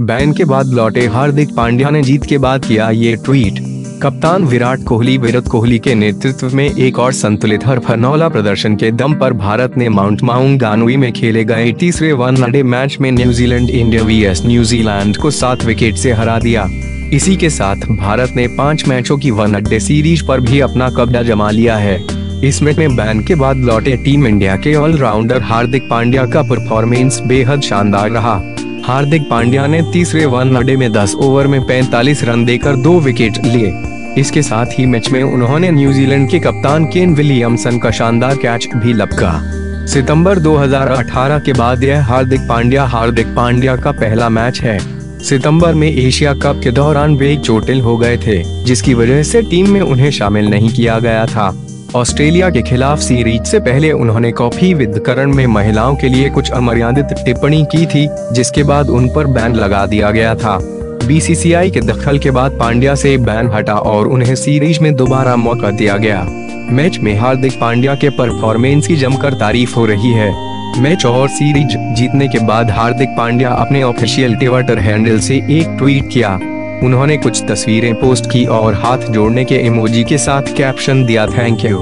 Ban के बाद लौटे हार्दिक पांड्या ने जीत के बाद किया ये ट्वीट। कप्तान विराट कोहली विराट कोहली के नेतृत्व में एक और संतुलित हरफनौला प्रदर्शन के दम पर भारत ने माउंट माउंट गानुई में खेले गए तीसरे वनडे मैच में New Zealand, India vs New Zealand को सात विकेट से हरा दिया। इसी के साथ भारत ने पाँच मैचों की वनडे सीरीज़ पर भी अपना कब्जा जमा लिया है। इस मैच में बैन के बाद लौटे टीम इंडिया के ऑलराउंडर हार्दिक पांड्या का परफॉर्मेंस बेहद शानदार रहा। हार्दिक पांड्या ने तीसरे वन वनडे में 10 ओवर में 45 रन देकर दो विकेट लिए। इसके साथ ही मैच में उन्होंने न्यूजीलैंड के कप्तान केन विलियमसन का शानदार कैच भी लपका। सितंबर 2018 के बाद यह हार्दिक पांड्या हार्दिक पांड्या का पहला मैच है। सितंबर में एशिया कप के दौरान वे चोटिल हो गए थे, जिसकी वजह से टीम में उन्हें शामिल नहीं किया गया था। ऑस्ट्रेलिया के खिलाफ सीरीज़ से पहले उन्होंने कॉफ़ी विदकरण में महिलाओं के लिए कुछ अमर्यादित टिप्पणी की थी, जिसके बाद उन पर बैन लगा दिया गया था। बीसीसीआई के दखल के बाद पांड्या से बैन हटा और उन्हें सीरीज़ में दोबारा मौका दिया गया। मैच में हार्दिक पांड्या के परफॉर्मेंस की जमकर तारीफ़ हो रही है। मैच और सीरीज़ जीतने के बाद हार्दिक पांड्या अपने ऑफिशियल ट्विटर हैंडल से एक ट्वीट किया। उन्होंने कुछ तस्वीरें पोस्ट की और हाथ जोड़ने के इमोजी के साथ कैप्शन दिया थैंक यू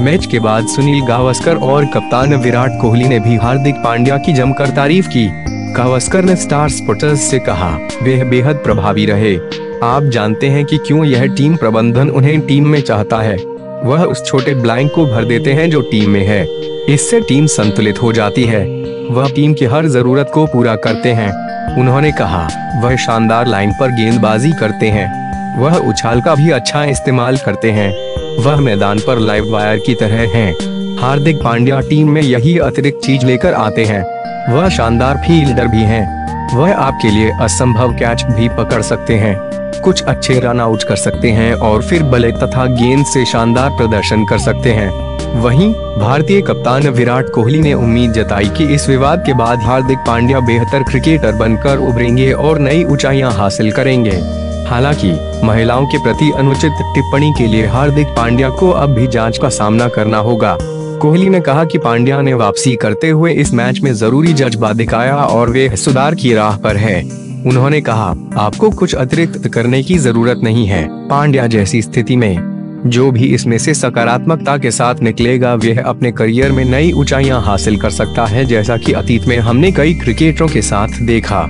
मैच के बाद सुनील गावस्कर और कप्तान विराट कोहली ने भी हार्दिक पांड्या की जमकर तारीफ़ की। गावस्कर ने स्टार स्पोर्टर्स से कहा वे बेहद प्रभावी रहे। आप जानते हैं कि क्यों यह टीम प्रबंधन उन्हें टीम में चाहता है। वह उस छोटे ब्लैंक को भर देते हैं जो टीम में है। इससे टीम संतुलित हो जाती है। वह टीम की हर ज़रूरत को पूरा करते हैं। उन्होंने कहा, वह शानदार लाइन पर गेंदबाजी करते हैं। वह उछाल का भी अच्छा इस्तेमाल करते हैं। वह मैदान पर लाइव वायर की तरह हैं। हार्दिक पांड्या टीम में यही अतिरिक्त चीज़ लेकर आते हैं। वह शानदार फील्डर भी हैं। वह आपके लिए असंभव कैच भी पकड़ सकते हैं। कुछ अच्छे रन आउट कर सकते हैं और फिर बल्ले तथा गेंद से शानदार प्रदर्शन कर सकते हैं। वहीं, भारतीय कप्तान विराट कोहली ने उम्मीद जताई कि इस विवाद के बाद हार्दिक पांड्या बेहतर क्रिकेटर बनकर उभरेंगे और नई ऊंचाइयाँ हासिल करेंगे। हालाँकि, महिलाओं के प्रति अनुचित टिप्पणी के लिए हार्दिक पांड्या को अब भी जाँच का सामना करना होगा। कोहली ने कहा कि पांड्या ने वापसी करते हुए इस मैच में ज़रूरी जज्बा दिखाया और वे सुधार की राह पर है। उन्होंने कहा, आपको कुछ अतिरिक्त करने की ज़रूरत नहीं है। पांड्या जैसी स्थिति में जो भी इसमें से सकारात्मकता के साथ निकलेगा, वह अपने करियर में नई ऊंचाइयाँ हासिल कर सकता है, जैसा कि अतीत में हमने कई क्रिकेटरों के साथ देखा।